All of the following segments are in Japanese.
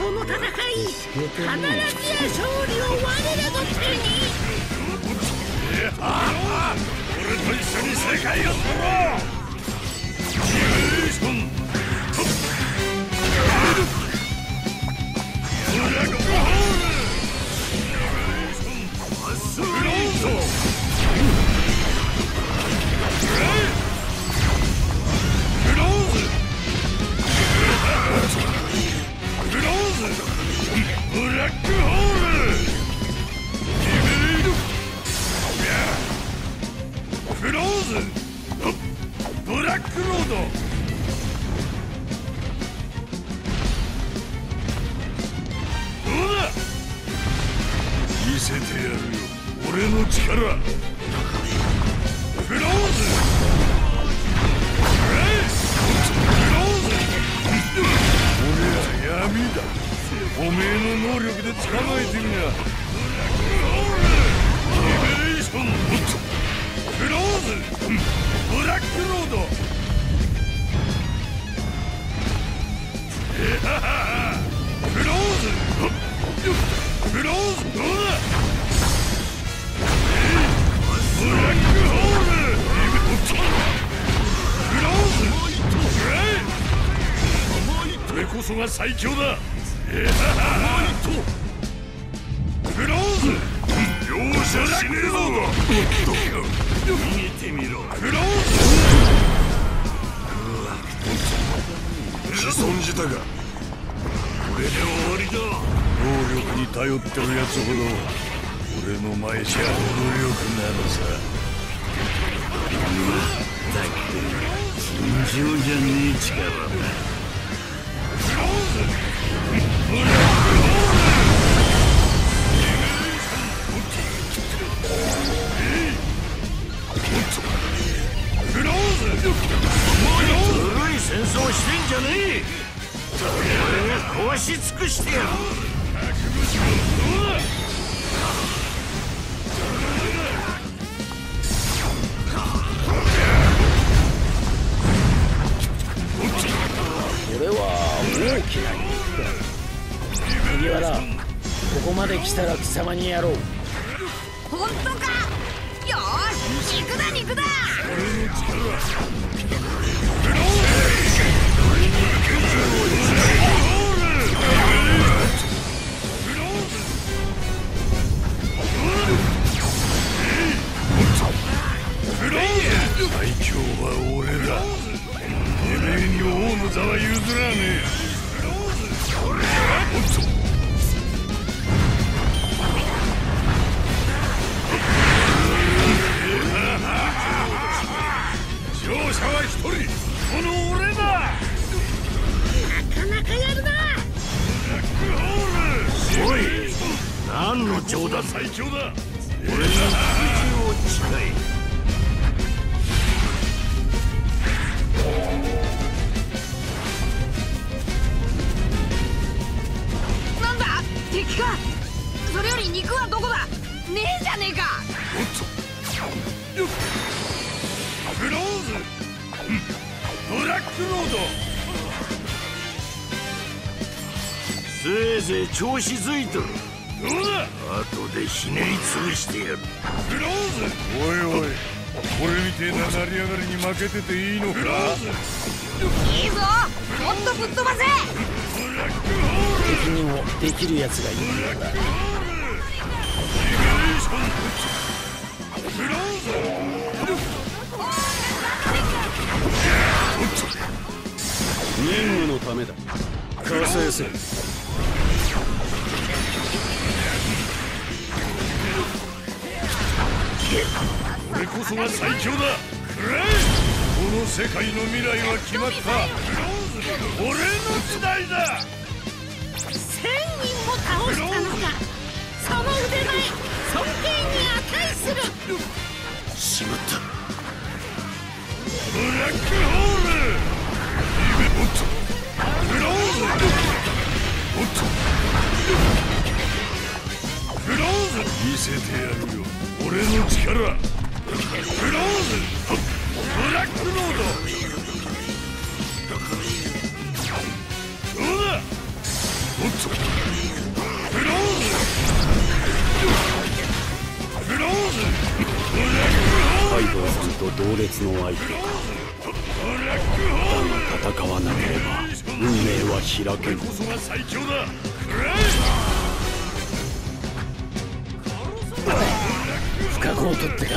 この戦い必ずや勝利を我らの手に。俺と一緒に世界を取ろうジューソンブラックホールえてみなリベレーションクローズブラックロードクローズクローズどうだブラックホールクローズこれこそが最強だえはは容赦しねえぞ逃げてみろクローズ仕損じたがこれで終わりだ能力に頼ってる。やつほど俺の前じゃ無力なのさだけ尋常じゃねえ力だ来たら貴様にやろう。本当か？よーし肉だ肉だ！最強は俺だ。てめえに王の座は譲らねえ何の冗談だ最強だ？俺を誓え。なんだ？敵か？それより肉はどこだ？ねえじゃねえか。おっと。よっクローズ。ブラックロード。せいぜい調子づいとる後でひねり潰してやる。クローズ。おいおい。俺みてえな成り上がりに負けてていいのか。クローズいいぞもっとぶっ飛ばせブラックホール敵にもできるやつがいる。んだリベレーションクローズ。任務のためだ。加勢せ俺こそが最強だ。この世界の未来は決まった。俺の時代だ。千人も倒したのか。その腕前尊敬に値する。しまった。ブラックホール。リベおっとクローズ。おっとクローズ。見せてやるよ。俺の力ブラックロードおっフローズフローズカイドさんと同列の相手。かだが戦わなければ運命は開けぬこそが最強だ不覚を取ってか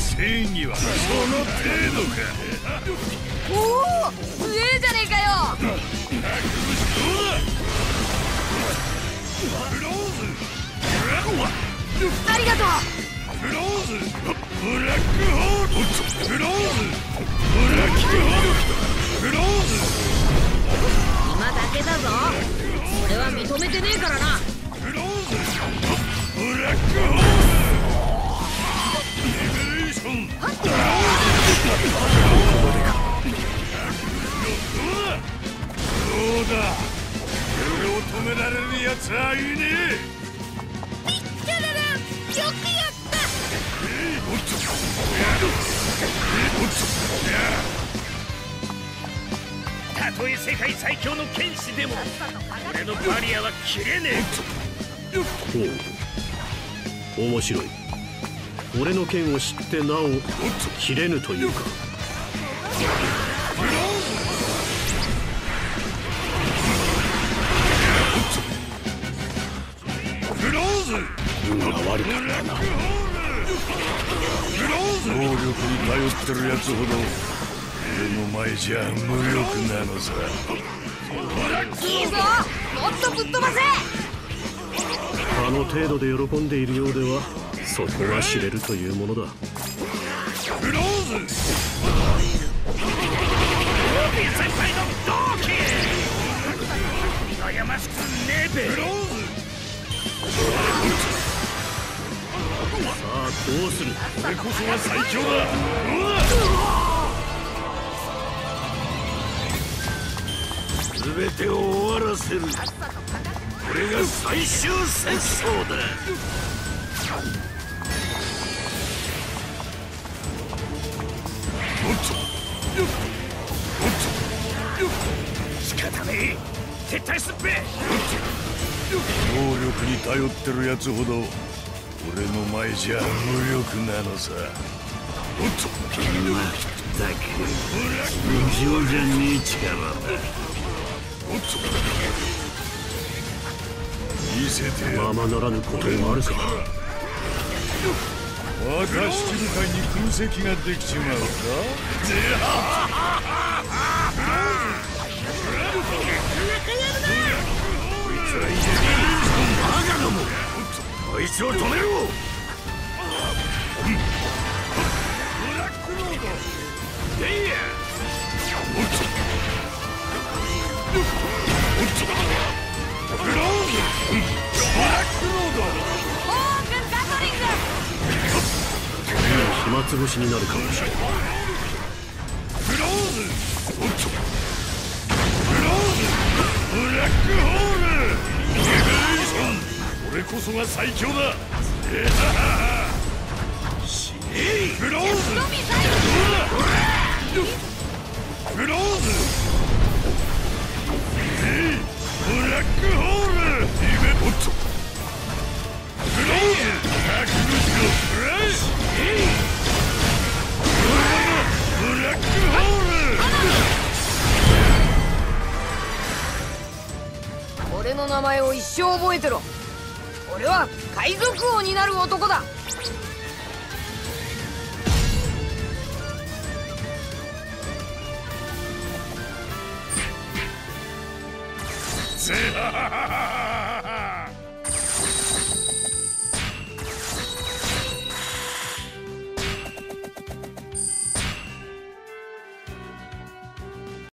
正義はその程度か。おお強えじゃねえかよ。フローズありがとう。フローズブラックホールフローズブラックホールフローズ今だけだぞ。俺は認めてねえからな。フローズブラックホールめられる奴はいねえキャララよくやったおっとおっとたとえ世界最強の剣士でも俺のバリアは切れねほう。面白い。俺の剣を知ってなお切れぬというか。フローズ運が悪かったな。能力に頼ってるやつほど俺の前じゃ無力なのさ。いいぞ。もっとぶっ飛ばせ。あの程度で喜んでいるようではそこは知れるというものだ。フローズえ先輩の同期羨ましくねえべフローズさあどうする？俺こそが最強だ全てを終わらせる。これが最終戦争だ仕方ねえ撤退すっべ能力に頼ってるやつほど俺の前じゃ無力なのさおっと。まったく尋常じゃねえ力だおっと見せてままならぬこともあるか我が七部会に空席ができちまうか暇つぶしになるかもしれないフローズおっとフローズブラックホールリベレーション。俺こそが最強だ。えはは死ねえフローズ。フローズ。えブラックホールリベおっと。フローズ覚悟しろフライ名前を覚えてろ。俺は海賊王になる男だ。ハハハハ